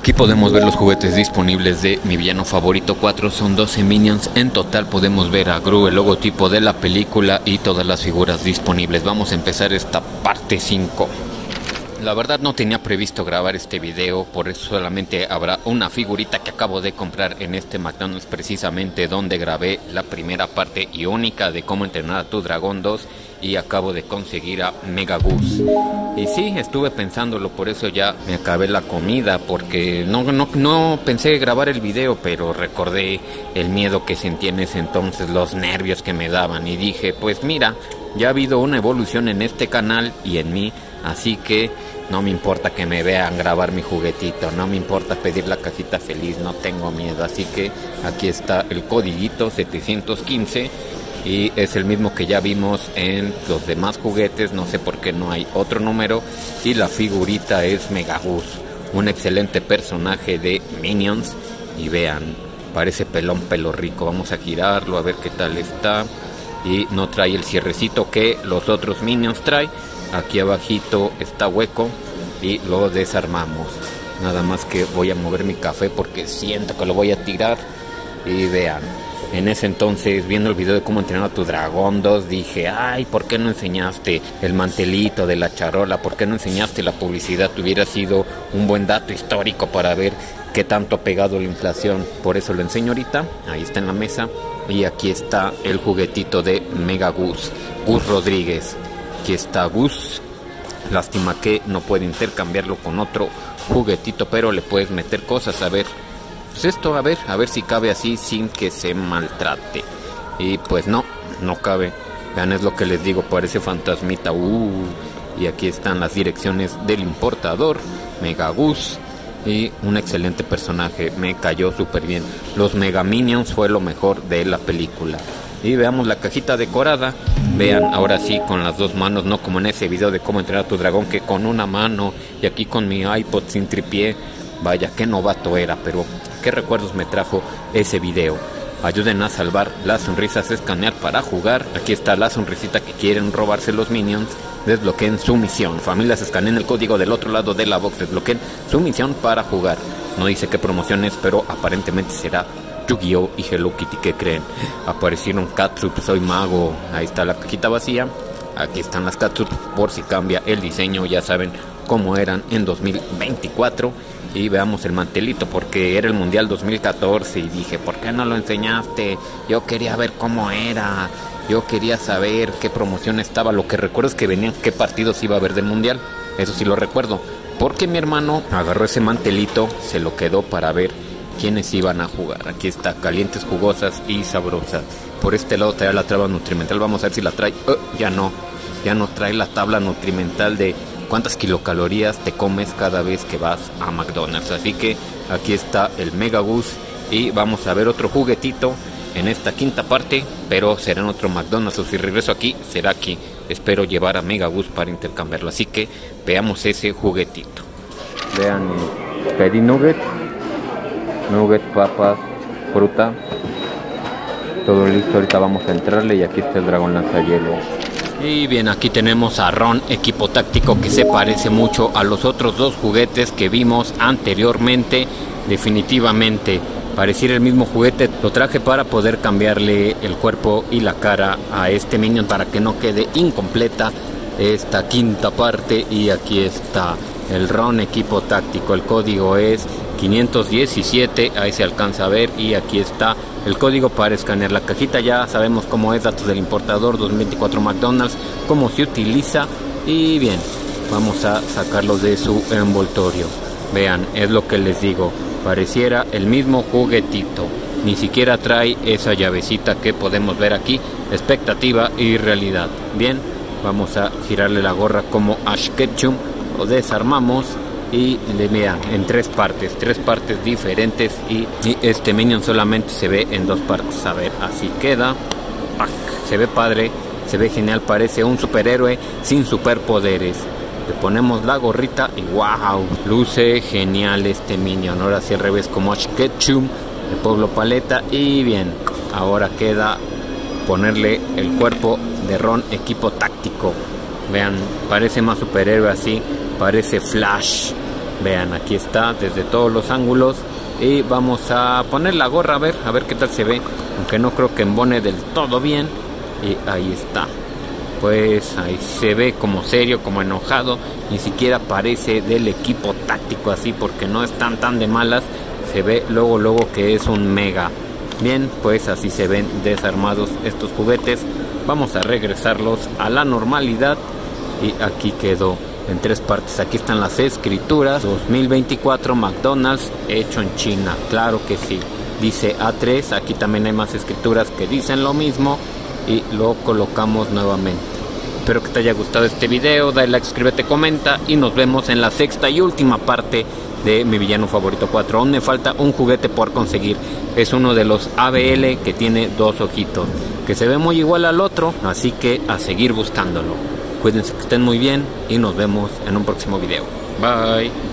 Aquí podemos ver los juguetes disponibles de mi villano favorito 4, son 12 minions, en total podemos ver a Gru, el logotipo de la película y todas las figuras disponibles. Vamos a empezar esta parte 5. La verdad no tenía previsto grabar este video, por eso solamente habrá una figurita que acabo de comprar en este McDonald's precisamente donde grabé la primera parte y única de cómo entrenar a tu dragón 2 y acabo de conseguir a Mega Goose. Y sí, estuve pensándolo, por eso ya me acabé la comida, porque no, no, no pensé grabar el video, pero recordé el miedo que sentí en ese entonces, los nervios que me daban y dije, pues mira, ya ha habido una evolución en este canal y en mí, así que no me importa que me vean grabar mi juguetito, no me importa pedir la cajita feliz, no tengo miedo. Así que aquí está el codiguito 715 y es el mismo que ya vimos en los demás juguetes, no sé por qué no hay otro número. Y la figurita es Megagus, un excelente personaje de Minions. Y vean, parece pelón pelo rico, vamos a girarlo a ver qué tal está. Y no trae el cierrecito que los otros Minions trae aquí abajito está hueco y lo desarmamos. Nada más que voy a mover mi café porque siento que lo voy a tirar. Y vean en ese entonces viendo el video de cómo entrenar a tu dragón 2 dije ay por qué no enseñaste el mantelito de la charola por qué no enseñaste la publicidad hubiera sido un buen dato histórico para ver qué tanto ha pegado la inflación. Por eso lo enseño ahorita ahí está en la mesa y aquí está el juguetito de Mega Gus Gus Rodríguez Aquí está Gus. Lástima que no puede intercambiarlo con otro juguetito, pero le puedes meter cosas. A ver, pues esto, a ver, a ver si cabe así sin que se maltrate. Y pues no, no cabe. Vean, es lo que les digo, parece fantasmita. Uh, y aquí están las direcciones del importador, Mega Gus. Y un excelente personaje, me cayó súper bien. Los Mega Minions fue lo mejor de la película. Y veamos la cajita decorada. Vean, ahora sí, con las dos manos, no como en ese video de cómo entrenar a tu dragón, que con una mano y aquí con mi iPod sin tripié. Vaya, qué novato era, pero qué recuerdos me trajo ese video. Ayuden a salvar las sonrisas, escanear para jugar. Aquí está la sonrisita que quieren robarse los minions. Desbloqueen su misión. Familias escaneen el código del otro lado de la box. Desbloqueen su misión para jugar. No dice qué promoción es, pero aparentemente será Yu-Gi-Oh y Hello Kitty, ¿qué creen? Aparecieron Katsup, soy mago. Ahí está la cajita vacía. Aquí están las Katsup por si cambia el diseño, ya saben cómo eran en 2024. Y veamos el mantelito porque era el Mundial 2014 y dije, ¿por qué no lo enseñaste? Yo quería ver cómo era. Yo quería saber qué promoción estaba. Lo que recuerdo es que venían qué partidos iba a haber del Mundial. Eso sí lo recuerdo. Porque mi hermano agarró ese mantelito, se lo quedó para ver quiénes iban a jugar. Aquí está, calientes, jugosas y sabrosas. Por este lado trae la tabla nutrimental. Vamos a ver si la trae. Oh, ya no, ya no trae la tabla nutrimental de cuántas kilocalorías te comes cada vez que vas a McDonald's. Así que aquí está el Mega Boost y vamos a ver otro juguetito en esta quinta parte, pero será en otro McDonald's o si regreso aquí será aquí. Espero llevar a Mega Boost para intercambiarlo, así que veamos ese juguetito. Vean, pedí nugget nuggets, papas, fruta. Todo listo, ahorita vamos a entrarle y aquí está el dragón lanzahielo. Y bien, aquí tenemos a Ron, equipo táctico que se parece mucho a los otros dos juguetes que vimos anteriormente. Definitivamente, pareciera el mismo juguete. Lo traje para poder cambiarle el cuerpo y la cara a este minion para que no quede incompleta esta quinta parte. Y aquí está el Ron, equipo táctico. El código es 517, ahí se alcanza a ver y aquí está el código para escanear la cajita, ya sabemos cómo es, datos del importador 2024 McDonald's, cómo se utiliza y bien, vamos a sacarlo de su envoltorio. Vean, es lo que les digo, pareciera el mismo juguetito, ni siquiera trae esa llavecita que podemos ver aquí, expectativa y realidad. Bien, vamos a girarle la gorra como Ash Ketchum, lo desarmamos y le vean en tres partes, tres partes diferentes y, este minion solamente se ve en dos partes. A ver, así queda. Se ve padre, se ve genial, parece un superhéroe sin superpoderes. Le ponemos la gorrita y wow, luce genial este minion. Ahora sí al revés como Ash Ketchum, de Pueblo Paleta y bien, ahora queda ponerle el cuerpo de Ron equipo táctico. Vean, parece más superhéroe así, parece Flash Vean, aquí está desde todos los ángulos. Y vamos a poner la gorra a ver, a ver qué tal se ve. Aunque no creo que embone del todo bien. Y ahí está. Pues ahí se ve como serio, como enojado. Ni siquiera parece del equipo táctico así porque no están tan de malas. Se ve luego, luego que es un mega. Bien, pues así se ven desarmados estos juguetes. Vamos a regresarlos a la normalidad. Y aquí quedó en tres partes. Aquí están las escrituras. 2024 McDonald's hecho en China. Claro que sí. Dice A3. Aquí también hay más escrituras que dicen lo mismo. Y lo colocamos nuevamente. Espero que te haya gustado este video. Dale like, suscríbete, comenta. Y nos vemos en la sexta y última parte de mi villano favorito 4. Aún me falta un juguete por conseguir. Es uno de los ABL que tiene dos ojitos. Que se ve muy igual al otro. Así que a seguir buscándolo. Cuídense que estén muy bien y nos vemos en un próximo video. Bye.